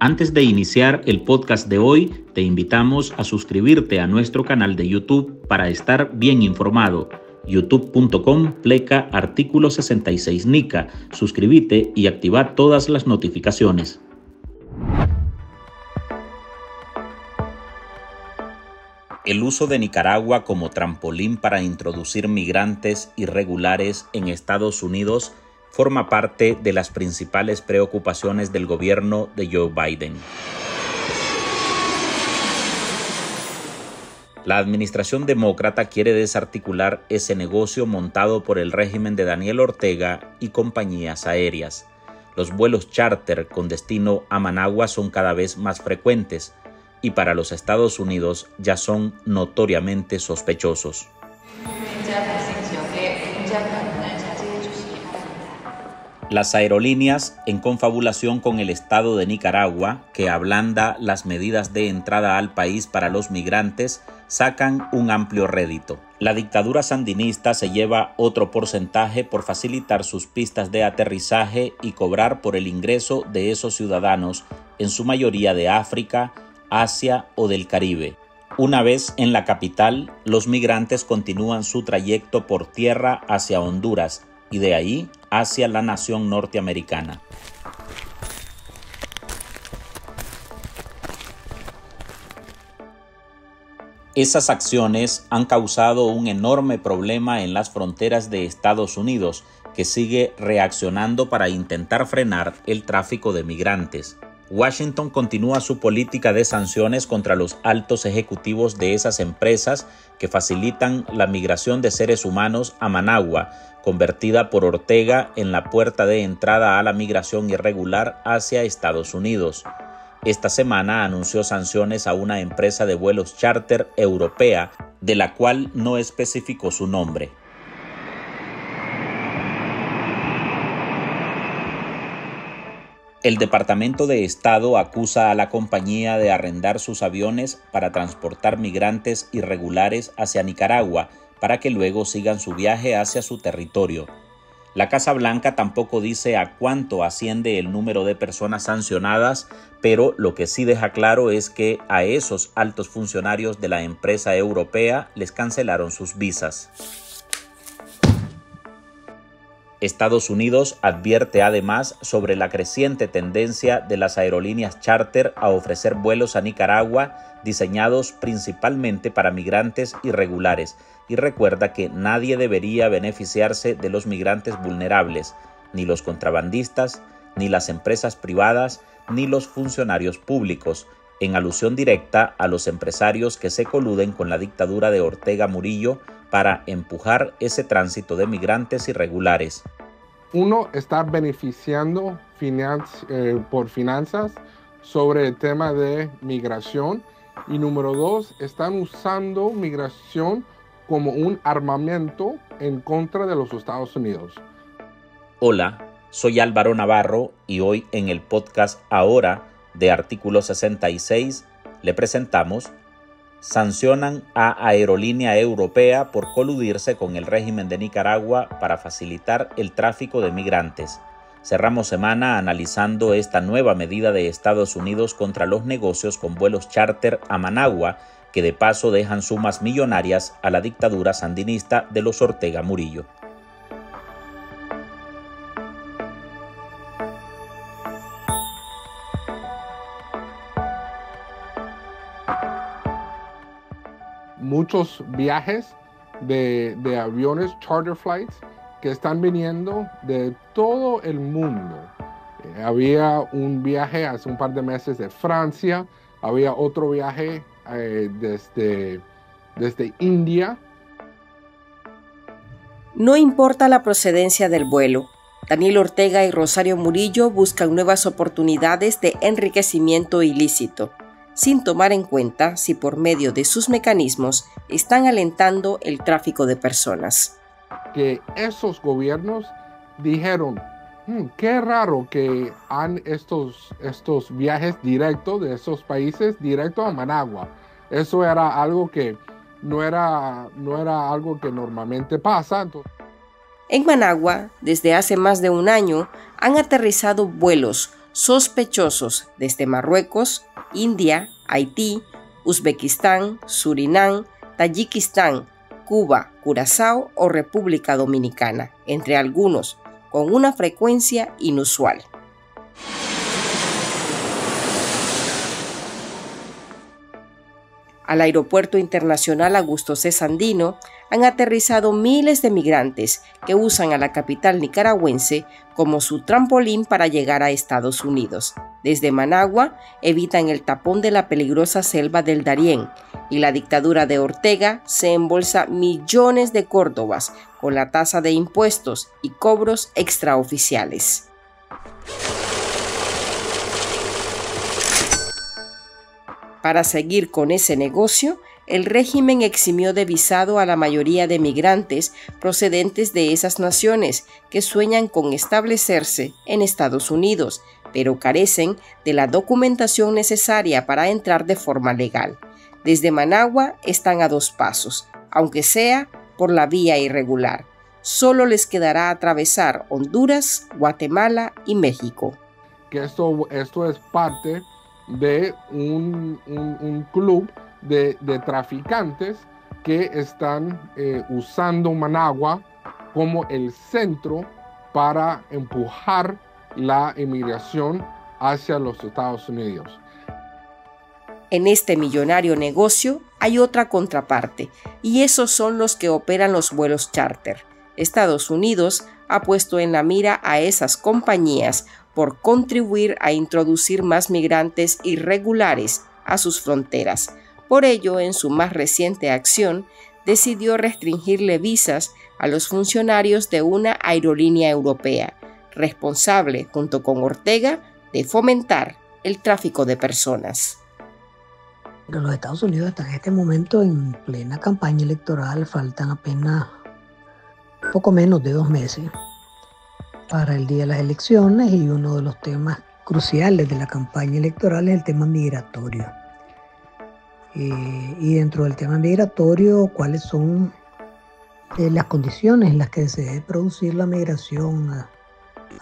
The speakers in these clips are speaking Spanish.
Antes de iniciar el podcast de hoy, te invitamos a suscribirte a nuestro canal de YouTube para estar bien informado. youtube.com pleca artículo 66 NICA. Suscríbete y activa todas las notificaciones. El uso de Nicaragua como trampolín para introducir migrantes irregulares en Estados Unidos forma parte de las principales preocupaciones del gobierno de Joe Biden. La administración demócrata quiere desarticular ese negocio montado por el régimen de Daniel Ortega y compañías aéreas. Los vuelos charter con destino a Managua son cada vez más frecuentes y para los Estados Unidos ya son notoriamente sospechosos. Las aerolíneas, en confabulación con el Estado de Nicaragua, que ablanda las medidas de entrada al país para los migrantes, sacan un amplio rédito. La dictadura sandinista se lleva otro porcentaje por facilitar sus pistas de aterrizaje y cobrar por el ingreso de esos ciudadanos, en su mayoría de África, Asia o del Caribe. Una vez en la capital, los migrantes continúan su trayecto por tierra hacia Honduras y de ahí hacia la nación norteamericana. Esas acciones han causado un enorme problema en las fronteras de Estados Unidos, que sigue reaccionando para intentar frenar el tráfico de migrantes. Washington continúa su política de sanciones contra los altos ejecutivos de esas empresas que facilitan la migración de seres humanos a Managua, convertida por Ortega en la puerta de entrada a la migración irregular hacia Estados Unidos. Esta semana anunció sanciones a una empresa de vuelos charter europea, de la cual no especificó su nombre. El Departamento de Estado acusa a la compañía de arrendar sus aviones para transportar migrantes irregulares hacia Nicaragua para que luego sigan su viaje hacia su territorio. La Casa Blanca tampoco dice a cuánto asciende el número de personas sancionadas, pero lo que sí deja claro es que a esos altos funcionarios de la empresa europea les cancelaron sus visas. Estados Unidos advierte además sobre la creciente tendencia de las aerolíneas charter a ofrecer vuelos a Nicaragua diseñados principalmente para migrantes irregulares. Y recuerda que nadie debería beneficiarse de los migrantes vulnerables, ni los contrabandistas, ni las empresas privadas, ni los funcionarios públicos, en alusión directa a los empresarios que se coluden con la dictadura de Ortega Murillo para empujar ese tránsito de migrantes irregulares. Uno está beneficiando eh, por finanzas sobre el tema de migración y número dos, están usando migración como un armamento en contra de los Estados Unidos. Hola, soy Álvaro Navarro y hoy en el podcast Ahora de Artículo 66 le presentamos sancionan a Aerolínea Europea por coludirse con el régimen de Nicaragua para facilitar el tráfico de migrantes. Cerramos semana analizando esta nueva medida de Estados Unidos contra los negocios con vuelos charter a Managua, que de paso dejan sumas millonarias a la dictadura sandinista de los Ortega Murillo. Muchos viajes de, aviones, charter flights, que están viniendo de todo el mundo. Eh, había un viaje hace un par de meses de Francia, había otro viaje eh, desde, desde India. No importa la procedencia del vuelo, Daniel Ortega y Rosario Murillo buscan nuevas oportunidades de enriquecimiento ilícito sin tomar en cuenta si por medio de sus mecanismos están alentando el tráfico de personas. Que esos gobiernos dijeron, hmm, qué raro que han estos, estos viajes directos de esos países directo a Managua. Eso era algo que no era, no era algo que normalmente pasa. En Managua, desde hace más de un año, han aterrizado vuelos sospechosos desde Marruecos, India, Haití, Uzbekistán, Surinam, Tayikistán, Cuba, Curazao o República Dominicana, entre algunos, con una frecuencia inusual. Al Aeropuerto Internacional Augusto C. Sandino han aterrizado miles de migrantes que usan a la capital nicaragüense como su trampolín para llegar a Estados Unidos. Desde Managua evitan el tapón de la peligrosa selva del Darién y la dictadura de Ortega se embolsa millones de córdobas con la tasa de impuestos y cobros extraoficiales. Para seguir con ese negocio, el régimen eximió de visado a la mayoría de migrantes procedentes de esas naciones que sueñan con establecerse en Estados Unidos, pero carecen de la documentación necesaria para entrar de forma legal. Desde Managua están a dos pasos, aunque sea por la vía irregular. Solo les quedará atravesar Honduras, Guatemala y México. Que esto, esto es parte de un, club de, traficantes que están eh, usando Managua como el centro para empujar la inmigración hacia los Estados Unidos. En este millonario negocio hay otra contraparte, y esos son los que operan los vuelos charter. Estados Unidos ha puesto en la mira a esas compañías por contribuir a introducir más migrantes irregulares a sus fronteras. Por ello, en su más reciente acción, decidió restringirle visas a los funcionarios de una aerolínea europea, responsable, junto con Ortega, de fomentar el tráfico de personas. Los Estados Unidos están en este momento en plena campaña electoral, faltan apenas poco menos de dos meses para el día de las elecciones y uno de los temas cruciales de la campaña electoral es el tema migratorio. Eh, y dentro del tema migratorio, cuáles son eh, las condiciones en las que se debe producir la migración a,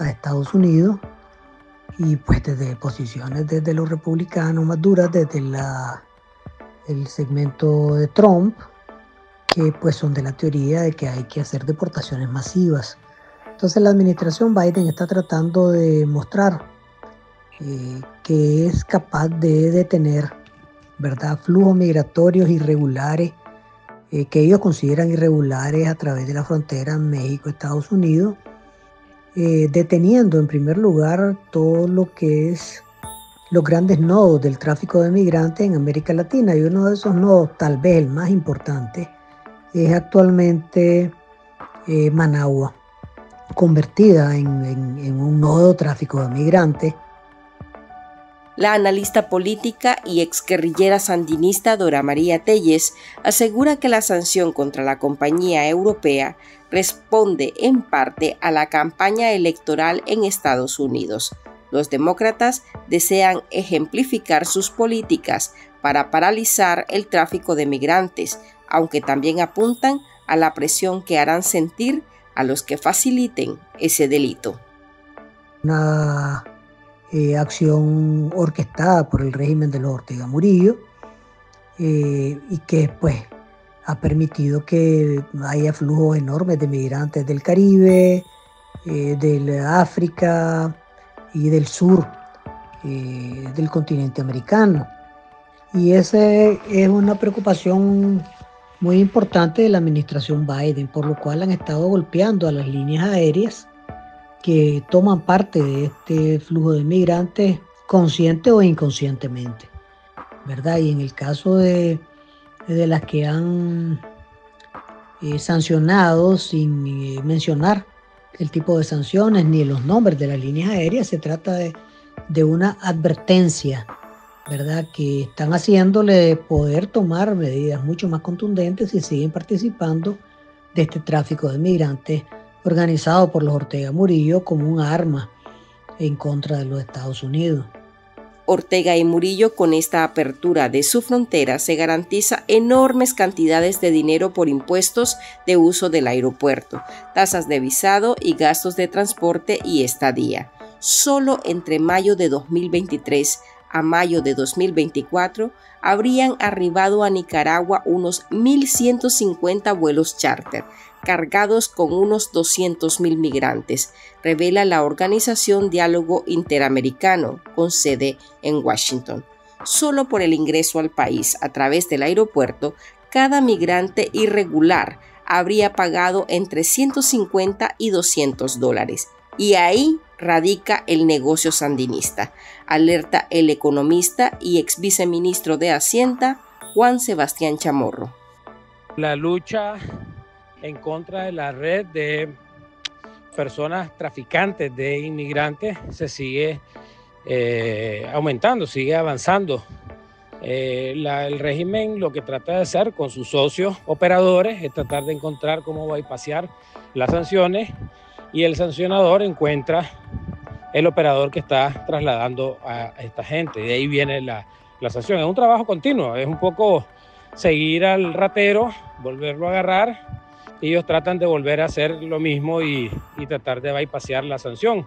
Estados Unidos y pues desde posiciones desde los republicanos más duras, desde la, el segmento de Trump, que pues son de la teoría de que hay que hacer deportaciones masivas. Entonces la administración Biden está tratando de mostrar eh, que es capaz de detener ¿verdad? flujos migratorios irregulares eh, que ellos consideran irregulares a través de la frontera México-Estados Unidos, eh, deteniendo en primer lugar todo lo que es los grandes nodos del tráfico de migrantes en América Latina. Y uno de esos nodos, tal vez el más importante, es actualmente Managua convertida en, un nodo tráfico de migrantes. La analista política y exguerrillera sandinista Dora María Telles asegura que la sanción contra la compañía europea responde en parte a la campaña electoral en Estados Unidos. Los demócratas desean ejemplificar sus políticas para paralizar el tráfico de migrantes, aunque también apuntan a la presión que harán sentir a los que faciliten ese delito. Eh, acción orquestada por el régimen de los Ortega Murillo eh, y que pues ha permitido que haya flujos enormes de migrantes del Caribe, eh, del África y del sur del continente americano. Y esa es una preocupación muy importante de la administración Biden, por lo cual han estado golpeando a las líneas aéreas que toman parte de este flujo de migrantes consciente o inconscientemente, ¿verdad? Y en el caso de, de las que han eh, sancionado sin eh, mencionar el tipo de sanciones ni los nombres de las líneas aéreas, se trata de, de una advertencia ¿verdad? Que están haciéndole poder tomar medidas mucho más contundentes y siguen participando de este tráfico de migrantes organizado por los Ortega Murillo como un arma en contra de los Estados Unidos. Ortega y Murillo con esta apertura de su frontera se garantiza enormes cantidades de dinero por impuestos de uso del aeropuerto, tasas de visado y gastos de transporte y estadía solo entre mayo de 2023 a mayo de 2024 habrían arribado a Nicaragua unos 1.150 vuelos charter, cargados con unos 200.000 migrantes, revela la organización Diálogo Interamericano, con sede en Washington. Solo por el ingreso al país a través del aeropuerto, cada migrante irregular habría pagado entre 150 y 200 dólares. Y ahí radica el negocio sandinista, alerta el economista y ex viceministro de Hacienda, Juan Sebastián Chamorro. La lucha en contra de la red de personas traficantes de inmigrantes se sigue eh, aumentando, sigue avanzando. Eh, el régimen lo que trata de hacer con sus socios operadores es tratar de encontrar cómo va a pasear las sanciones y el sancionador encuentra el operador que está trasladando a esta gente. De ahí viene la, la sanción. Es un trabajo continuo, es un poco seguir al ratero, volverlo a agarrar. Ellos tratan de volver a hacer lo mismo y, y tratar de bypassear la sanción.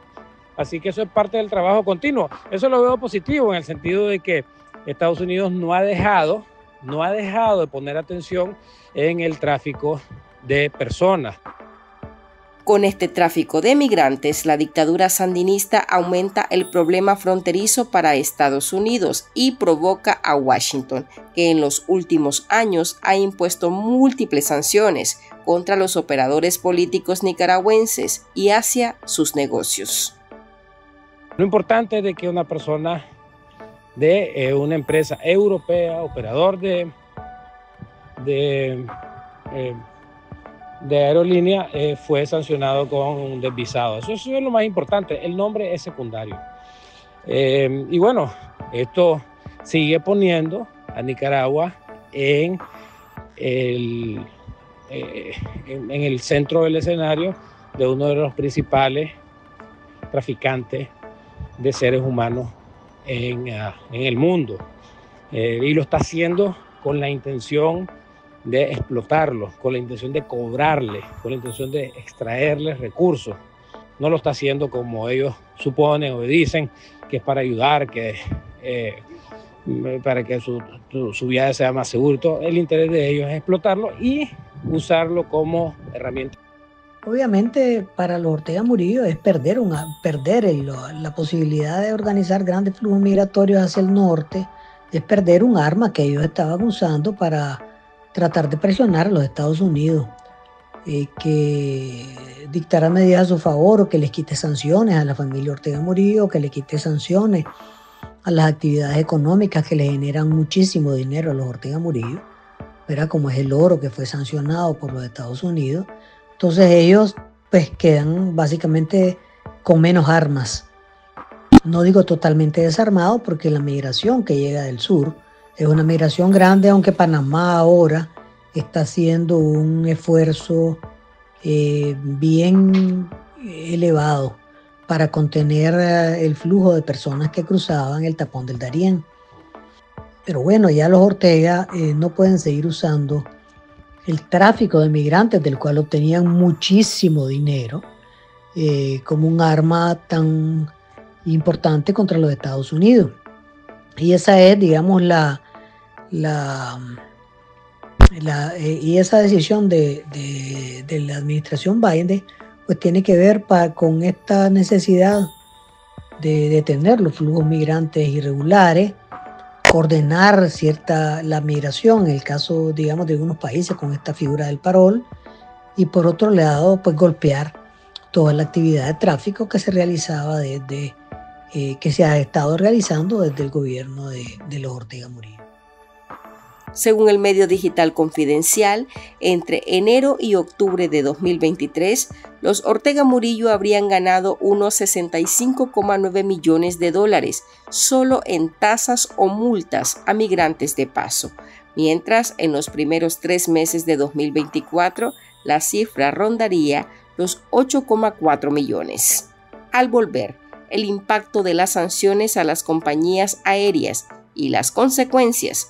Así que eso es parte del trabajo continuo. Eso lo veo positivo en el sentido de que Estados Unidos no ha dejado, no ha dejado de poner atención en el tráfico de personas. Con este tráfico de migrantes, la dictadura sandinista aumenta el problema fronterizo para Estados Unidos y provoca a Washington, que en los últimos años ha impuesto múltiples sanciones contra los operadores políticos nicaragüenses y hacia sus negocios. Lo importante es de que una persona de eh, una empresa europea, operador de, de eh, aerolínea eh, fue sancionado con un desvisado. Eso, es lo más importante, el nombre es secundario. Y bueno, esto sigue poniendo a Nicaragua en el, eh, en, el centro del escenario de uno de los principales traficantes de seres humanos en, ah, el mundo. y lo está haciendo con la intención de explotarlo, con la intención de cobrarle, con la intención de extraerles recursos. No lo está haciendo como ellos suponen o dicen, que es para ayudar, que eh, para que su, su, viaje sea más seguro. El interés de ellos es explotarlo y usarlo como herramienta. Obviamente para los Ortega Murillo es perder, una, perder la posibilidad de organizar grandes flujos migratorios hacia el norte, es perder un arma que ellos estaban usando para tratar de presionar a los Estados Unidos eh, que dictara medidas a su favor o que les quite sanciones a la familia Ortega Murillo, que le quite sanciones a las actividades económicas que le generan muchísimo dinero a los Ortega Murillo, era como es el oro que fue sancionado por los Estados Unidos. Entonces ellos pues quedan básicamente con menos armas. No digo totalmente desarmados porque la migración que llega del sur, es una migración grande, aunque Panamá ahora está haciendo un esfuerzo eh, bien elevado para contener eh, el flujo de personas que cruzaban el tapón del Darién. Pero bueno, ya los Ortega eh, no pueden seguir usando el tráfico de migrantes, del cual obtenían muchísimo dinero, como un arma tan importante contra los Estados Unidos. Y esa es, digamos, la, la, eh, y esa decisión de, la administración Biden pues tiene que ver con esta necesidad de detener los flujos migrantes irregulares, ordenar cierta la migración, en el caso, digamos, de algunos países con esta figura del parol, y por otro lado, pues golpear toda la actividad de tráfico que se realizaba desde, eh, que se ha estado realizando desde el gobierno de, de los Ortega Murillo. Según el medio digital confidencial, entre enero y octubre de 2023, los Ortega Murillo habrían ganado unos 65,9 millones de dólares solo en tasas o multas a migrantes de paso, mientras en los primeros tres meses de 2024 la cifra rondaría los 8,4 millones. Al volver, el impacto de las sanciones a las compañías aéreas y las consecuencias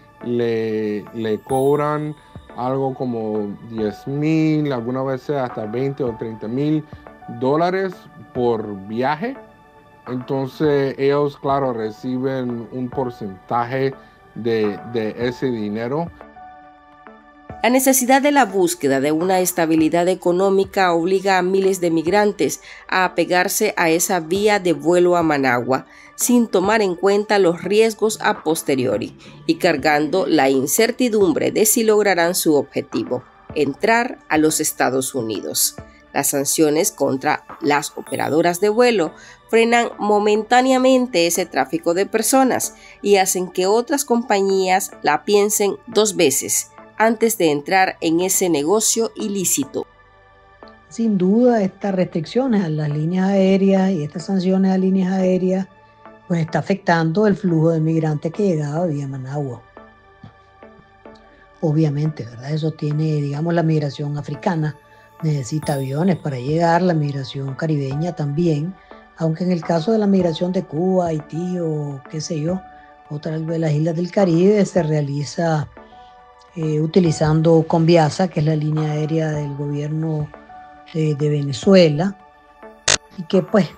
le, le cobran algo como 10 mil, algunas veces hasta 20 o 30 mil dólares por viaje. Entonces ellos, claro, reciben un porcentaje de, de ese dinero. La necesidad de la búsqueda de una estabilidad económica obliga a miles de migrantes a apegarse a esa vía de vuelo a Managua, sin tomar en cuenta los riesgos a posteriori y cargando la incertidumbre de si lograrán su objetivo, entrar a los Estados Unidos. Las sanciones contra las operadoras de vuelo frenan momentáneamente ese tráfico de personas y hacen que otras compañías la piensen dos veces antes de entrar en ese negocio ilícito. Sin duda, estas restricciones a las líneas aéreas y estas sanciones a líneas aéreas pues está afectando el flujo de migrantes que llegaba vía Managua. Obviamente, ¿verdad? Eso tiene, digamos, la migración africana necesita aviones para llegar, la migración caribeña también, aunque en el caso de la migración de Cuba, Haití o qué sé yo, otras de las islas del Caribe se realiza eh, utilizando Conviasa, que es la línea aérea del gobierno de, Venezuela, y que pues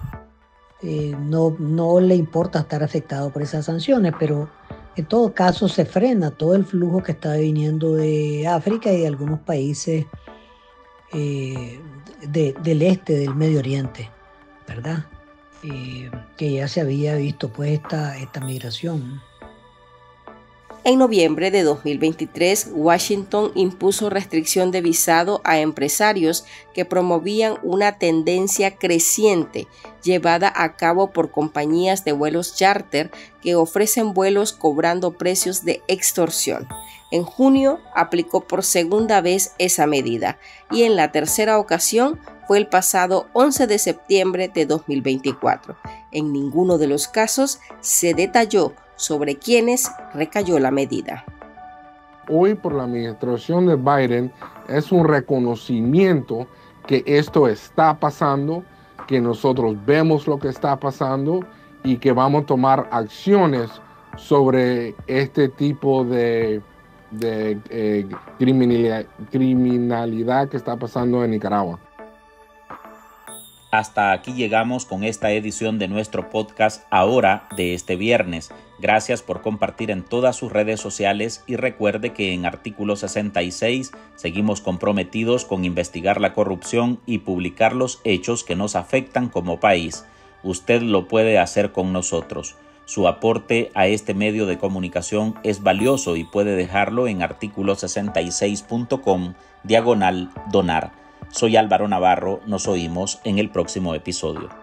eh, no, no le importa estar afectado por esas sanciones, pero en todo caso se frena todo el flujo que está viniendo de África y de algunos países eh, del este del Medio Oriente, ¿verdad? Que ya se había visto pues esta, esta migración. En noviembre de 2023, Washington impuso restricción de visado a empresarios que promovían una tendencia creciente llevada a cabo por compañías de vuelos charter que ofrecen vuelos cobrando precios de extorsión. En junio aplicó por segunda vez esa medida y en la tercera ocasión fue el pasado 11 de septiembre de 2024. En ninguno de los casos se detalló sobre quiénes recayó la medida. Hoy por la administración de Biden es un reconocimiento que esto está pasando, que nosotros vemos lo que está pasando y que vamos a tomar acciones sobre este tipo de de eh, criminalidad, que está pasando en Nicaragua. Hasta aquí llegamos con esta edición de nuestro podcast ahora de este viernes. Gracias por compartir en todas sus redes sociales y recuerde que en artículo 66 seguimos comprometidos con investigar la corrupción y publicar los hechos que nos afectan como país. Usted lo puede hacer con nosotros. Su aporte a este medio de comunicación es valioso y puede dejarlo en artículo66.com diagonal donar. Soy Álvaro Navarro, nos oímos en el próximo episodio.